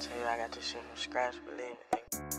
tell you I got this shit from scratch, believe me.